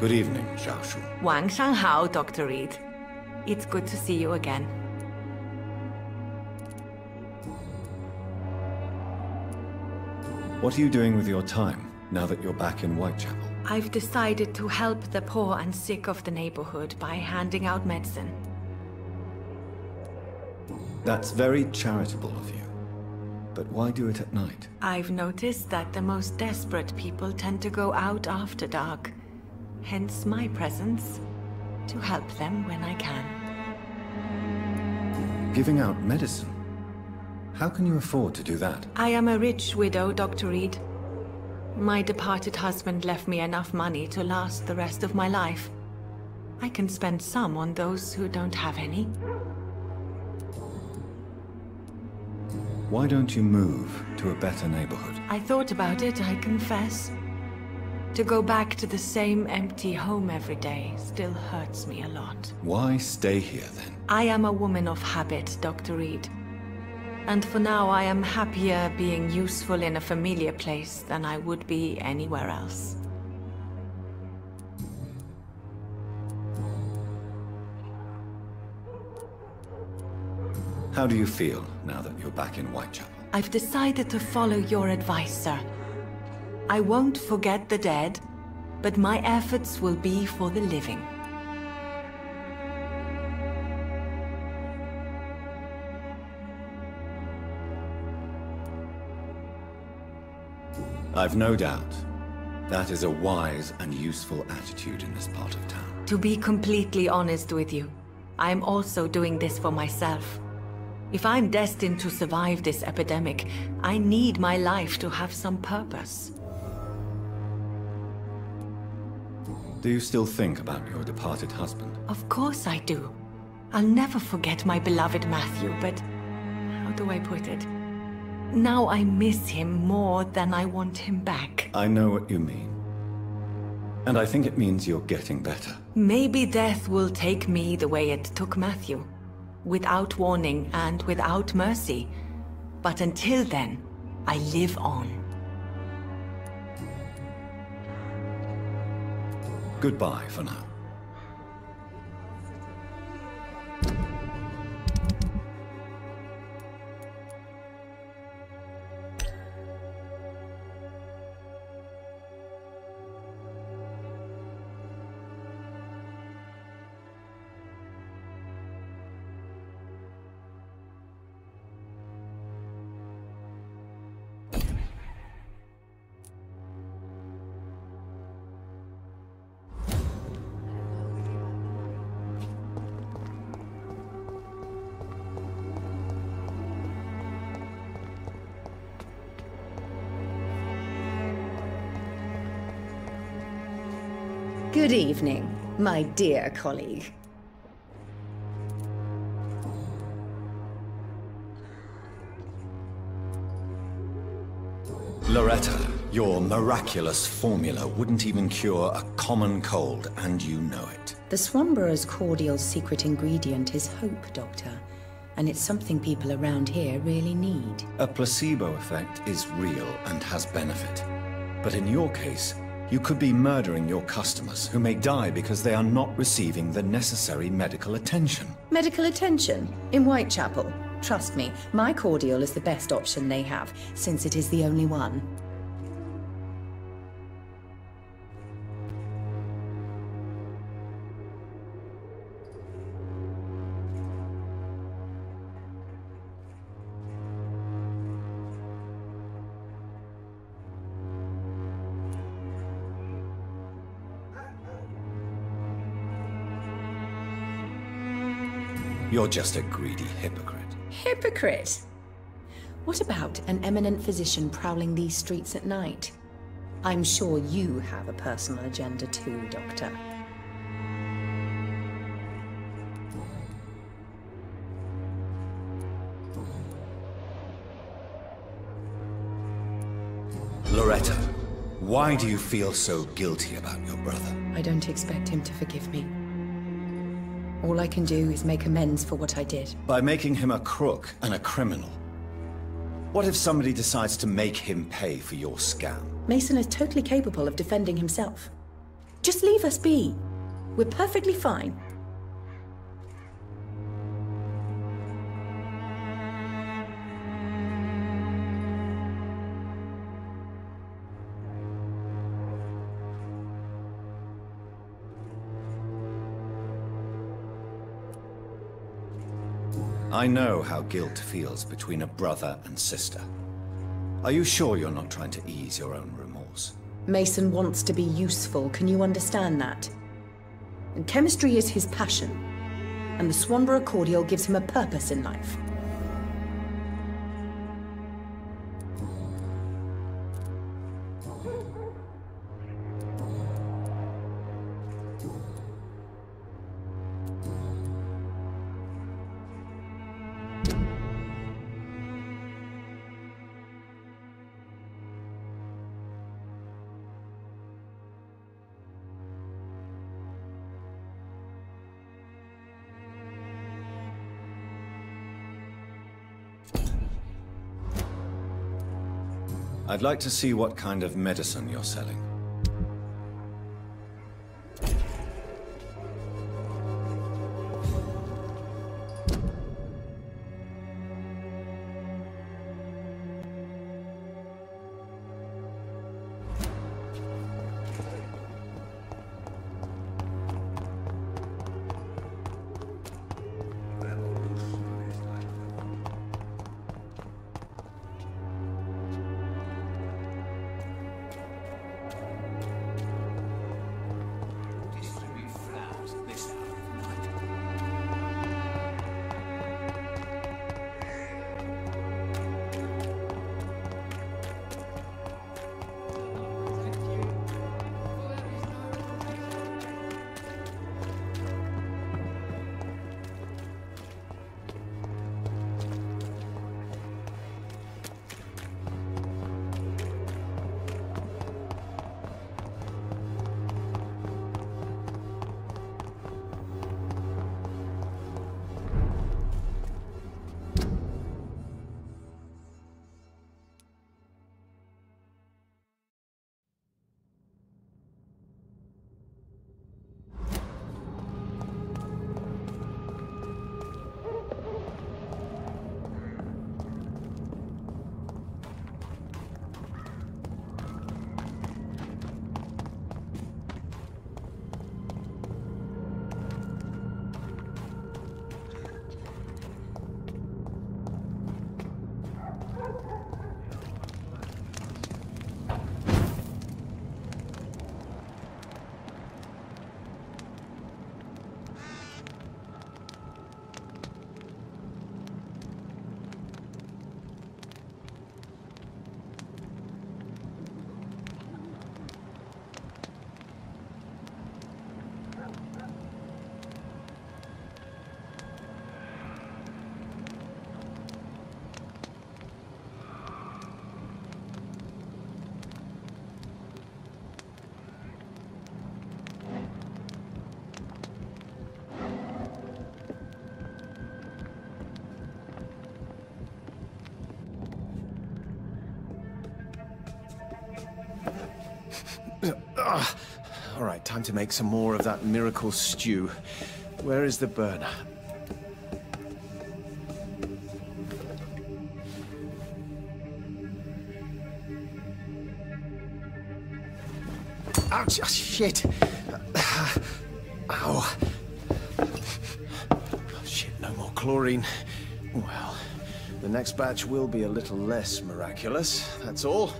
Good evening, Xiao Shu. Wang Shanghao, Dr. Reed. It's good to see you again. What are you doing with your time, now that you're back in Whitechapel? I've decided to help the poor and sick of the neighborhood by handing out medicine. That's very charitable of you. But why do it at night? I've noticed that the most desperate people tend to go out after dark. Hence my presence, to help them when I can. Giving out medicine? How can you afford to do that? I am a rich widow, Dr. Reed. My departed husband left me enough money to last the rest of my life. I can spend some on those who don't have any. Why don't you move to a better neighborhood? I thought about it, I confess. To go back to the same empty home every day still hurts me a lot. Why stay here then? I am a woman of habit, Dr. Reed. And for now, I am happier being useful in a familiar place than I would be anywhere else. How do you feel now that you're back in Whitechapel? I've decided to follow your advice, sir. I won't forget the dead, but my efforts will be for the living. I've no doubt. That is a wise and useful attitude in this part of town. To be completely honest with you, I am also doing this for myself. If I'm destined to survive this epidemic, I need my life to have some purpose. Do you still think about your departed husband? Of course I do. I'll never forget my beloved Matthew, but... How do I put it? Now I miss him more than I want him back. I know what you mean. And I think it means you're getting better. Maybe death will take me the way it took Matthew. Without warning and without mercy. But until then, I live on. Goodbye for now. Good evening, my dear colleague. Loretta, your miraculous formula wouldn't even cure a common cold, and you know it. The Swanborough's cordial secret ingredient is hope, Doctor. And it's something people around here really need. A placebo effect is real and has benefit. But in your case, you could be murdering your customers who may die because they are not receiving the necessary medical attention. Medical attention? In Whitechapel? Trust me, my cordial is the best option they have, since it is the only one. You're just a greedy hypocrite. Hypocrite! What about an eminent physician prowling these streets at night? I'm sure you have a personal agenda too, Doctor. Loretta, why do you feel so guilty about your brother? I don't expect him to forgive me. All I can do is make amends for what I did. By making him a crook and a criminal. What if somebody decides to make him pay for your scam? Mason is totally capable of defending himself. Just leave us be. We're perfectly fine. I know how guilt feels between a brother and sister. Are you sure you're not trying to ease your own remorse? Mason wants to be useful, can you understand that? And chemistry is his passion. And the Swanborough Cordial gives him a purpose in life. I'd like to see what kind of medicine you're selling. All right, time to make some more of that miracle stew. Where is the burner? Ah, Ouch! Oh, ah, shit! Ow! Oh, shit, no more chlorine. Well, the next batch will be a little less miraculous, that's all.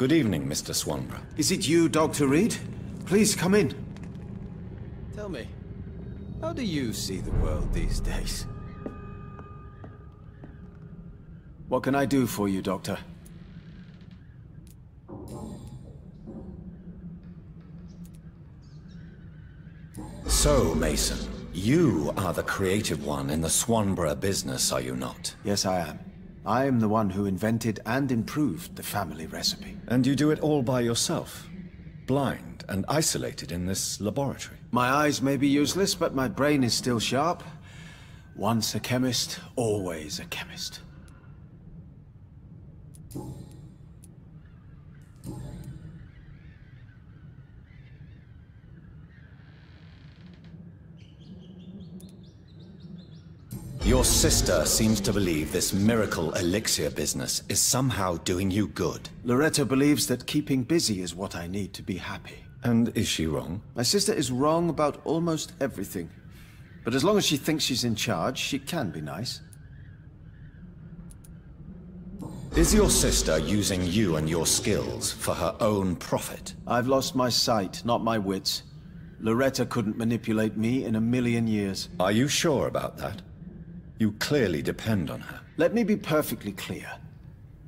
Good evening, Mr. Swanborough. Is it you, Dr. Reed? Please come in. Tell me, how do you see the world these days? What can I do for you, Doctor? So, Mason, you are the creative one in the Swanborough business, are you not? Yes, I am. I am the one who invented and improved the family recipe. And you do it all by yourself? Blind and isolated in this laboratory. My eyes may be useless, but my brain is still sharp. Once a chemist, always a chemist. Your sister seems to believe this miracle elixir business is somehow doing you good. Loretta believes that keeping busy is what I need to be happy. And is she wrong? My sister is wrong about almost everything. But as long as she thinks she's in charge, she can be nice. Is your sister using you and your skills for her own profit? I've lost my sight, not my wits. Loretta couldn't manipulate me in a million years. Are you sure about that? You clearly depend on her. Let me be perfectly clear.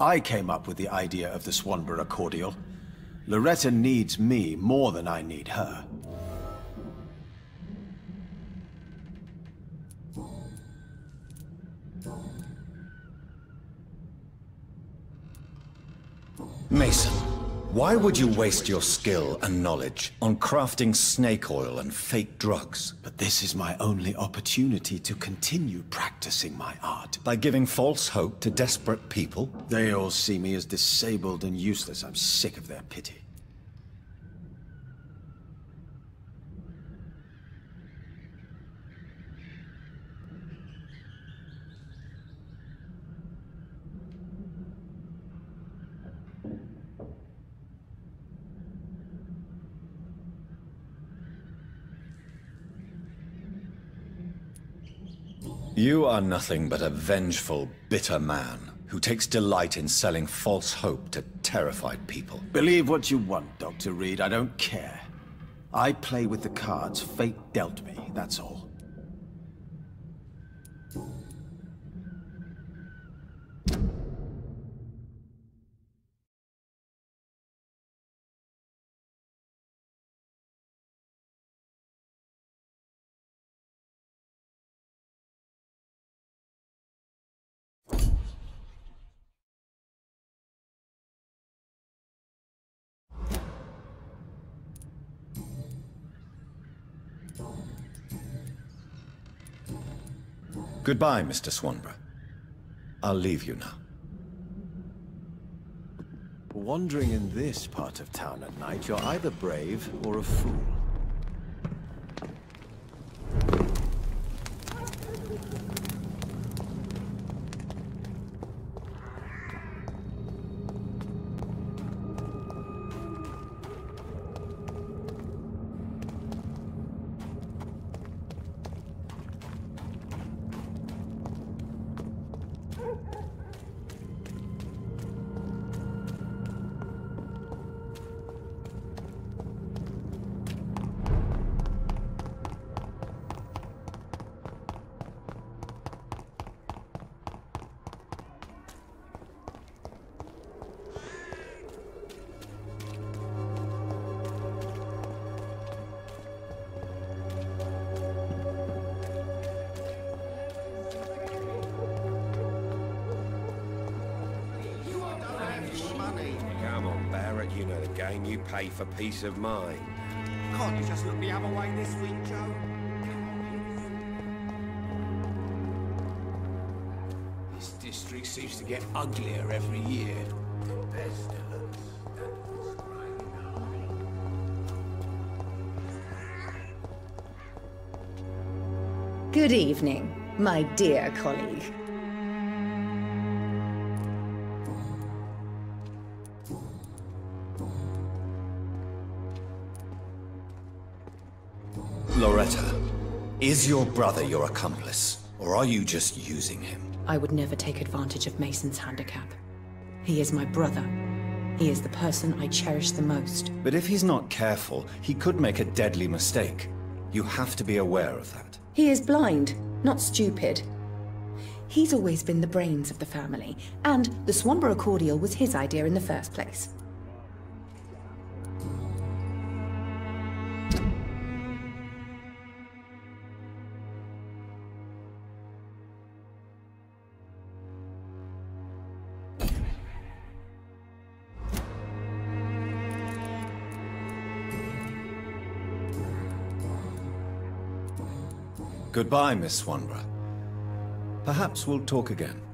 I came up with the idea of the Swanborough cordial. Loretta needs me more than I need her. Mason, why would you waste your skill and knowledge on crafting snake oil and fake drugs? But this is my only opportunity to continue practicing my art. By giving false hope to desperate people? They all see me as disabled and useless. I'm sick of their pity. You are nothing but a vengeful, bitter man who takes delight in selling false hope to terrified people. Believe what you want, Dr. Reed. I don't care. I play with the cards fate dealt me, that's all. Goodbye, Mr. Swanborough. I'll leave you now. Wandering in this part of town at night, you're either brave or a fool. Pay for peace of mind. Can't you just look the other way this week, Joe? This district seems to get uglier every year. Good evening, my dear colleague. Is your brother your accomplice, or are you just using him? I would never take advantage of Mason's handicap. He is my brother. He is the person I cherish the most. But if he's not careful, he could make a deadly mistake. You have to be aware of that. He is blind, not stupid. He's always been the brains of the family, and the Swanborough cordial was his idea in the first place. Goodbye, Miss Swanborough. Perhaps we'll talk again.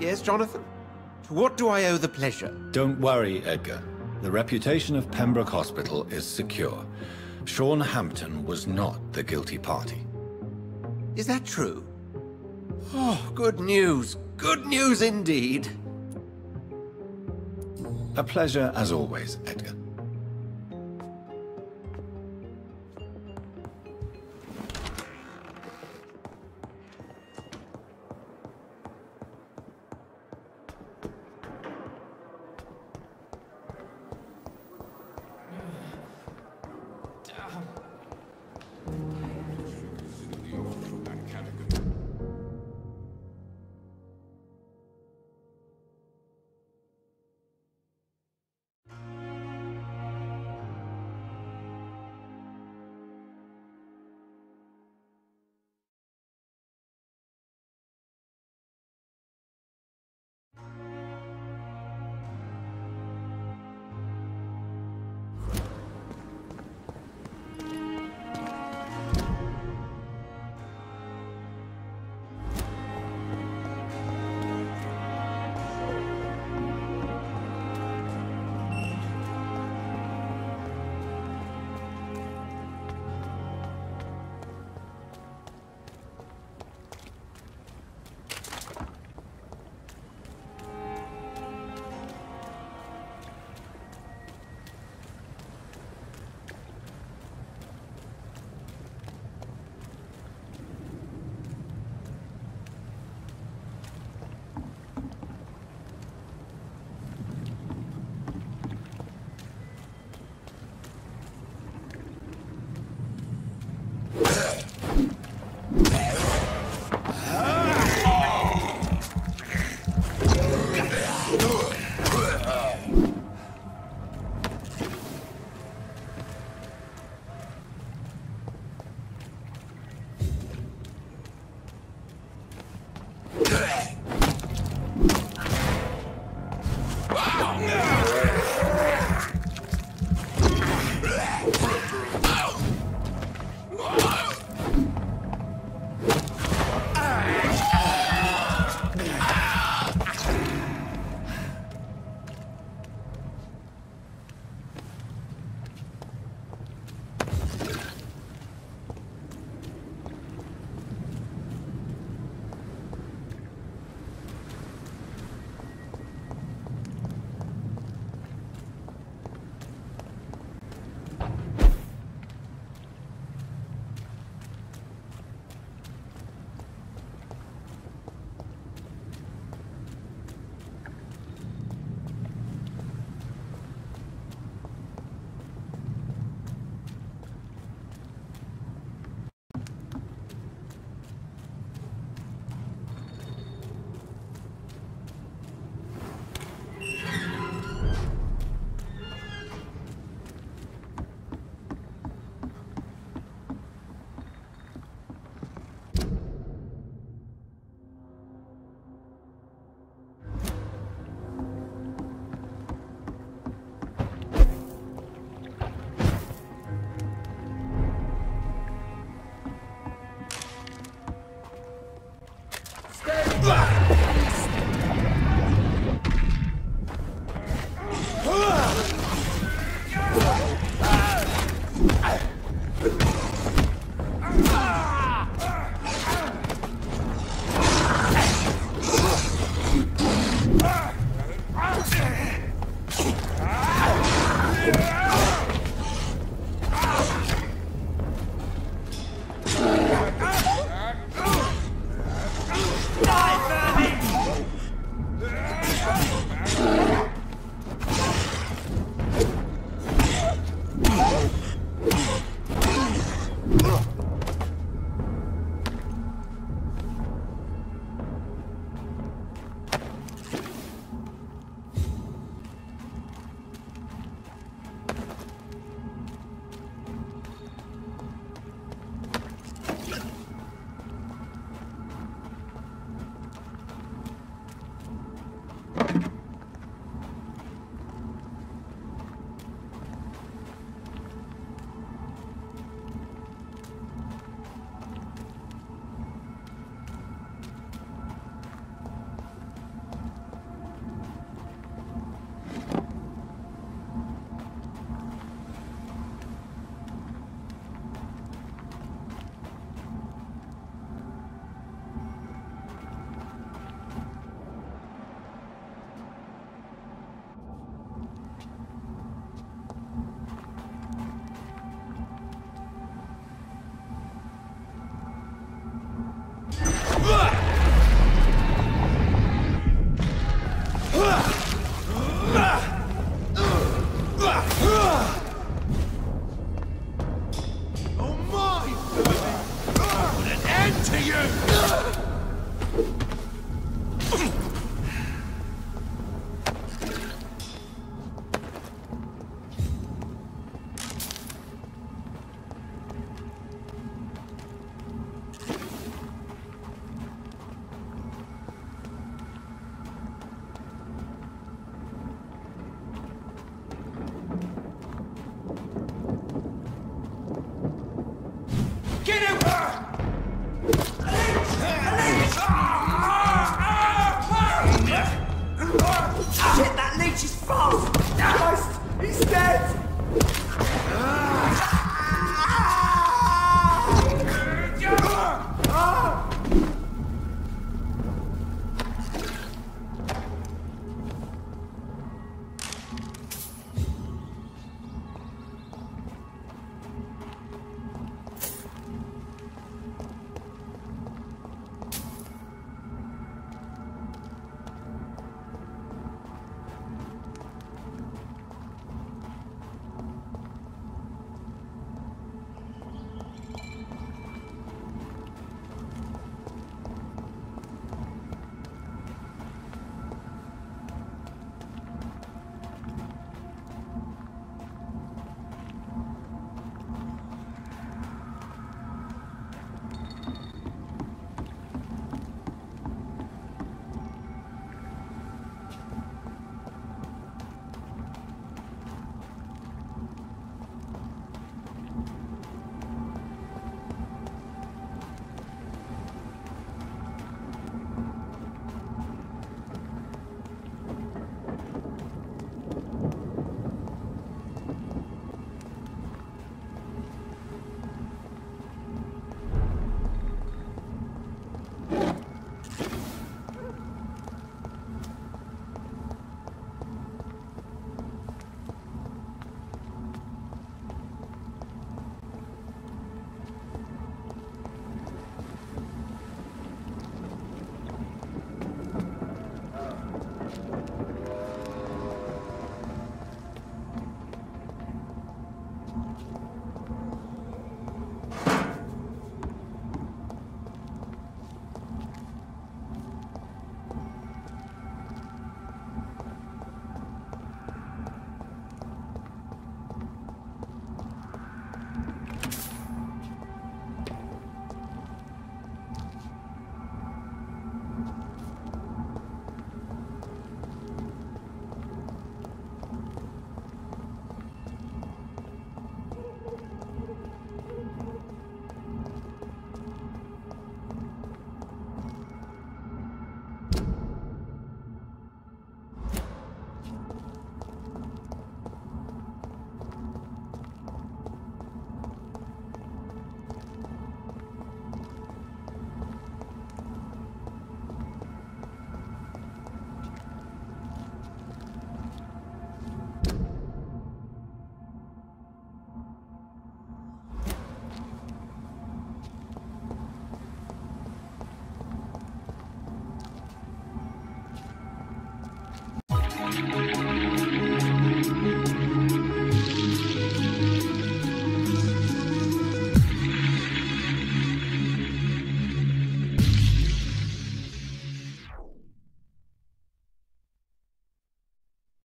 Yes, Jonathan? To what do I owe the pleasure? Don't worry, Edgar. The reputation of Pembroke Hospital is secure. Sean Hampton was not the guilty party. Is that true? Oh, good news. Good news indeed. A pleasure as always, Edgar. Shit,